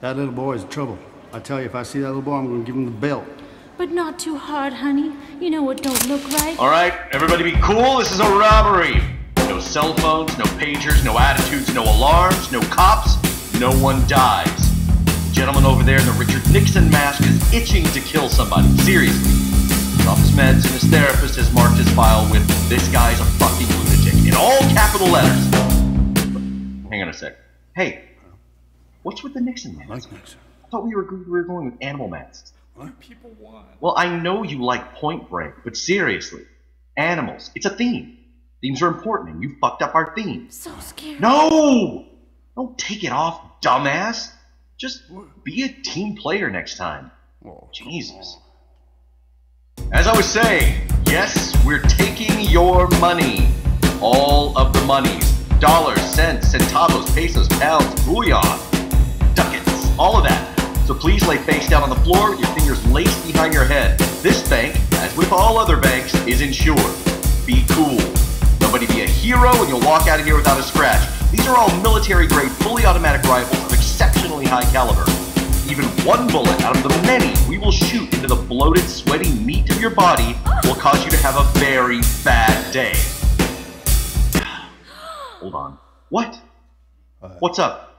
That little boy is trouble. I tell you, if I see that little boy, I'm gonna give him the belt. But not too hard, honey. You know what don't look right. All right, everybody be cool. This is a robbery. No cell phones, no pagers, no attitudes, no alarms, no cops. No one dies. The gentleman over there in the Richard Nixon mask is itching to kill somebody. Seriously. His office meds and his therapist has marked his file with "This guy's a fucking lunatic" in all capital letters. Hang on a sec. Hey, what's with the Nixon mask? Like Nixon. I thought we were, we were going with animal masks. What? People want. Well, I know you like Point Break, but seriously, animals, it's a theme. Themes are important, and you fucked up our theme. So scared. No! Don't take it off, dumbass. Just be a team player next time. Oh, Jesus. As I was saying, yes, we're taking your money. All of the monies. Dollars, cents, centavos, pesos, pounds, bullion, please lay face down on the floor, with your fingers laced behind your head. This bank, as with all other banks, is insured. Be cool. Nobody be a hero and you'll walk out of here without a scratch. These are all military grade, fully automatic rifles of exceptionally high caliber. Even one bullet out of the many we will shoot into the bloated, sweaty meat of your body will cause you to have a very bad day. Hold on. What? What's up?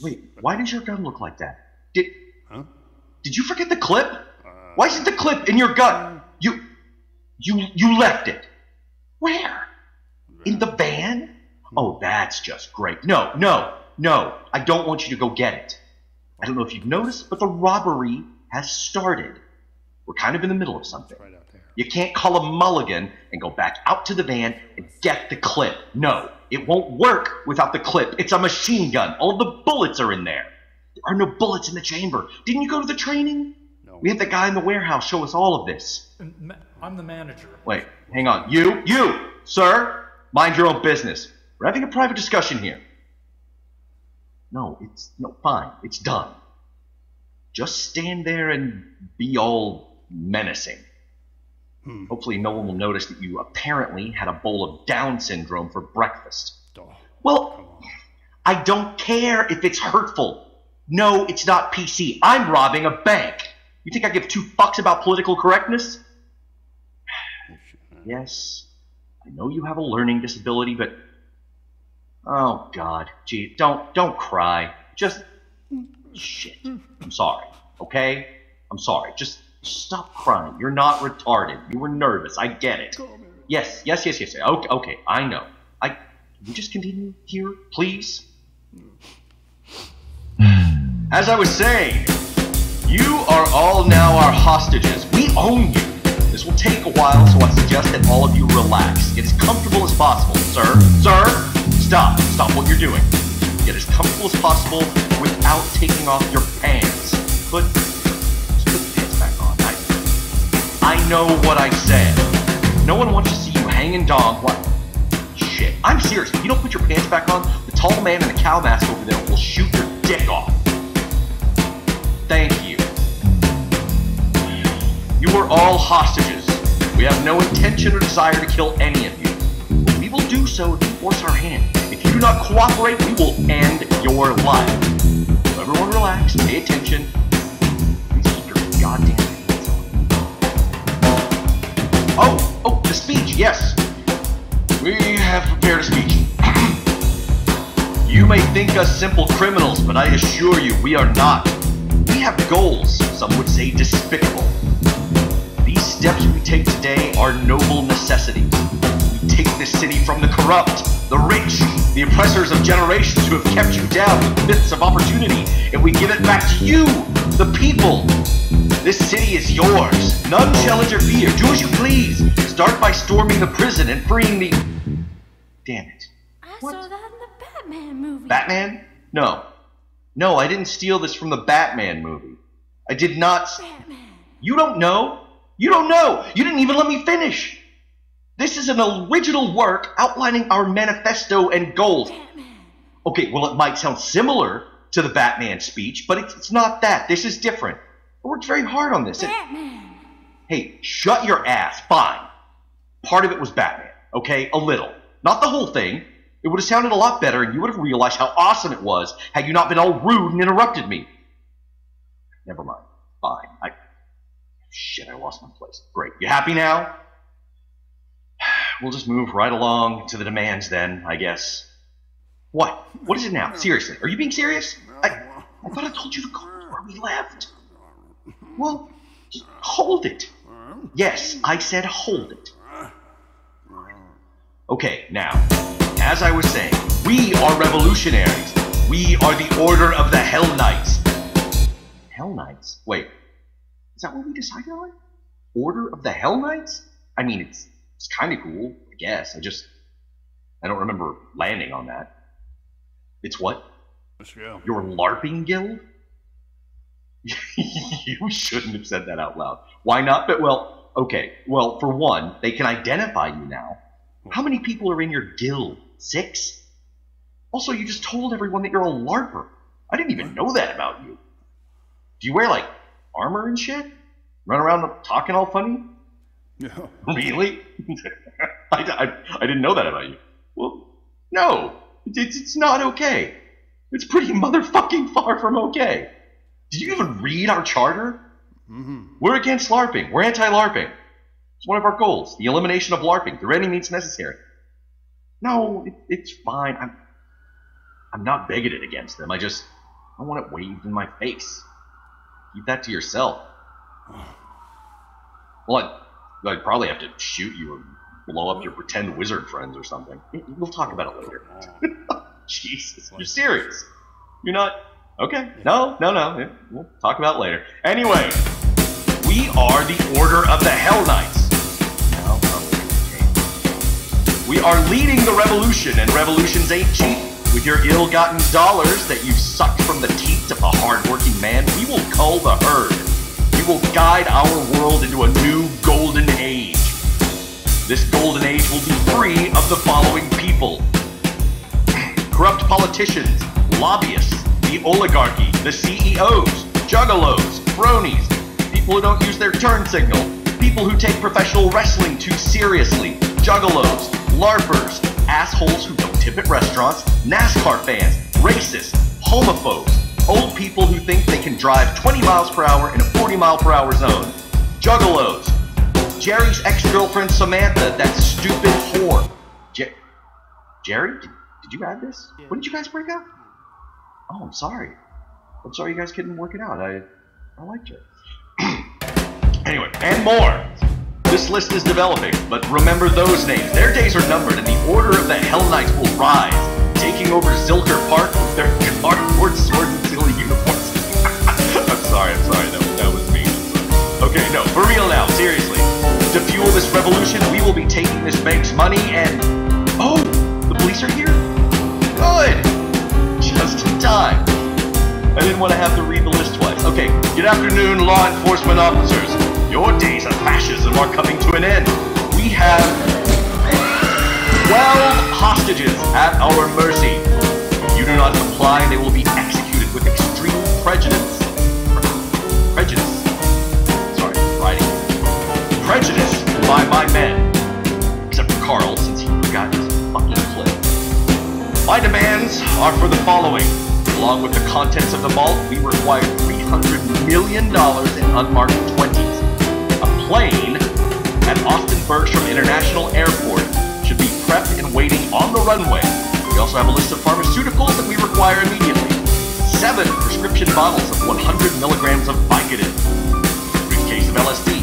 What is- it's- Wait, why does your gun look like that? Did Huh? Did you forget the clip? Why isn't the clip in your gun? You you you left it. Where? In the van? Oh, that's just great. No, no, no. I don't want you to go get it. I don't know if you've noticed, but the robbery has started. We're kind of in the middle of something. Right out there. You can't call a mulligan and go back out to the van and get the clip. No, it won't work without the clip. It's a machine gun. All the bullets are in there. There are no bullets in the chamber. Didn't you go to the training? No. We had the guy in the warehouse show us all of this. I'm the manager. Wait, hang on. You, you, sir, mind your own business. We're having a private discussion here. No, it's no fine. It's done. Just stand there and be all menacing. Hmm. Hopefully, no one will notice that you apparently had a bowl of Down syndrome for breakfast. Oh, Well, I don't care if it's hurtful. No, it's not PC. I'm robbing a bank. You think I give two fucks about political correctness? Yes, I know you have a learning disability, but oh god, gee, don't don't cry. Just shit. I'm sorry. Okay? I'm sorry. Just stop crying. You're not retarded. You were nervous. I get it. Yes, yes, yes, yes. yes. Okay, okay. I know. I can we just continue here, please? Hmm. As I was saying, you are all now our hostages. We own you. This will take a while, so I suggest that all of you relax. Get as comfortable as possible, sir. Sir, stop. Stop what you're doing. Get as comfortable as possible without taking off your pants. Put, know what I said. No one wants to see you hanging dog. What? Shit. I'm serious. If you don't put your pants back on, the tall man in the cow mask over there will shoot your dick off. Thank you. You are all hostages. We have no intention or desire to kill any of you. We will do so if you force our hand. If you do not cooperate, we will end your life. So everyone relax, pay attention. Keep your goddamn the speech, yes. We have prepared a speech. you may think us simple criminals, but I assure you we are not. We have goals, some would say despicable. These steps we take today are noble necessities. We take this city from the corrupt, the rich, the oppressors of generations who have kept you down with myths of opportunity, and we give it back to you, the people. This city is yours. None shall interfere. Do as you please. Start by storming the prison and freeing the. Damn it. I What? saw that in the Batman movie. Batman? No. No, I didn't steal this from the Batman movie. I did not. Batman. You don't know? You don't know! You didn't even let me finish! This is an original work outlining our manifesto and goals. Batman. Okay, well, it might sound similar to the Batman speech, but it's, it's not that. This is different. I worked very hard on this. Batman. Hey, shut your ass. Fine. Part of it was Batman, okay? A little. Not the whole thing. It would have sounded a lot better, and you would have realized how awesome it was had you not been all rude and interrupted me. Never mind. Fine. I. Shit, I lost my place. Great. You happy now? We'll just move right along to the demands then, I guess. What? What is it now? Seriously, are you being serious? I, I thought I told you to go where we left. Well, hold it. Yes, I said hold it. Okay, now, as I was saying, we are revolutionaries. We are the Order of the Hell Knights. Hell Knights? Wait, is that what we decided on? Order of the Hell Knights? I mean, it's it's kind of cool, I guess. I just I don't remember landing on that. It's what? Your LARPing guild? you shouldn't have said that out loud. Why not? But well, okay. Well, for one, they can identify you now. How many people are in your guild? Six? Also, you just told everyone that you're a LARPer. I didn't even know that about you. Do you wear like armor and shit? Run around talking all funny? Yeah. Really? I, I, I didn't know that about you. Well, no. It's, it's not okay. It's pretty motherfucking far from okay. Did you even read our charter? Mm-hmm. We're against LARPing. We're anti LARPing. It's one of our goals the elimination of LARPing through any means necessary. No, it, it's fine. I'm, I'm not bigoted against them. I just I want it waved in my face. Keep that to yourself. Well, I'd, I'd probably have to shoot you or blow up your pretend wizard friends or something. We'll talk about it later. Oh. Jesus, you're serious? You're not? Okay. No, no, no. We'll talk about later. Anyway, we are the Order of the Hell Knights. We are leading the revolution, and revolutions ain't cheap. With your ill-gotten dollars that you've sucked from the teeth of a hard-working man, we will cull the herd. We will guide our world into a new golden age. This golden age will be free of the following people corrupt politicians, lobbyists, the oligarchy, the CEOs, juggalos, bronies, people who don't use their turn signal, people who take professional wrestling too seriously, juggalos, larpers, assholes who don't tip at restaurants, NASCAR fans, racists, homophobes, old people who think they can drive 20 miles per hour in a 40 mile per hour zone, juggalos, Jerry's ex-girlfriend Samantha, that stupid whore. Jer- Jerry, did, did you add this? When did you guys break up? Oh, I'm sorry. I'm sorry you guys couldn't work it out. I, I liked her. anyway, and more. This list is developing, but remember those names. Their days are numbered, and the Order of the Hell Knights will rise, taking over Zilker Park with their cardboard sword and silly uniforms. I'm sorry, I'm sorry. That, that was me. Okay, no, for real now, seriously. To fuel this revolution, we will be taking this bank's money and... Oh, the police are here? Didn't want to have to read the list twice. Okay, good afternoon, law enforcement officers. Your days of fascism are coming to an end. We have 12 hostages at our mercy. If you do not comply, they will be executed with extreme prejudice. Prejudice. Sorry, writing. Prejudice by my men. Except for Carl, since he forgot his fucking clip. My demands are for the following. Along with the contents of the vault, we require $300 million in unmarked 20s. A plane at Austin Bergstrom International Airport should be prepped and waiting on the runway. We also have a list of pharmaceuticals that we require immediately. Seven prescription bottles of 100 milligrams of Vicodin. Briefcase of LSD.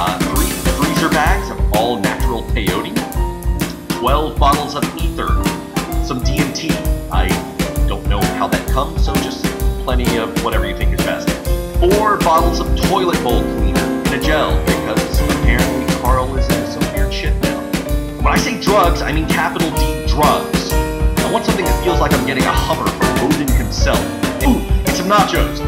Uh, three freezer bags of all natural peyote. 12 bottles of ether. Some DMT. I don't know how that comes, so just plenty of whatever you think is best. Four bottles of toilet bowl cleaner in a gel, because apparently Carl is into some weird shit now. When I say drugs, I mean capital D drugs. I want something that feels like I'm getting a hover from Odin himself. Ooh, and some nachos.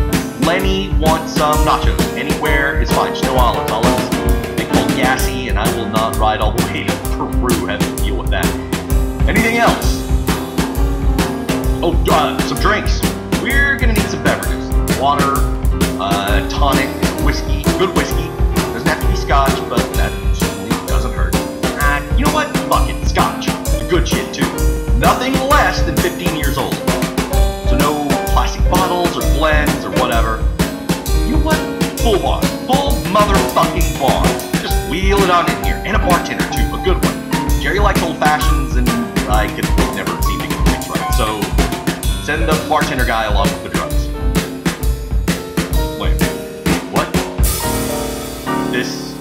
Lenny wants some nachos. Anywhere is fine, just no olives. Olives make me gassy, and I will not ride all the way to Peru having to deal with that. Anything else? Oh, uh, some drinks. We're gonna need some beverages. Water, uh, tonic, whiskey, good whiskey. Doesn't have to be scotch, but that certainly doesn't hurt. Uh, you know what? Fuck it, scotch. The good shit, too. nothing less than 15 years old. So no plastic bottles or blends or whatever. You know what? Full bar. Full motherfucking bar. Just wheel it on in here. And a bartender too, a good one. Jerry likes old fashions and I could never seem to get things right. So send the bartender guy along with the drugs. Wait, what? This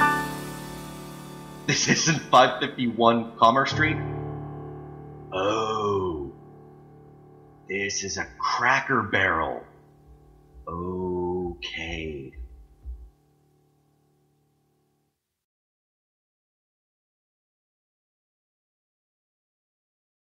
this isn't 551 Commerce Street? Oh. This is a cracker barrel. Okay.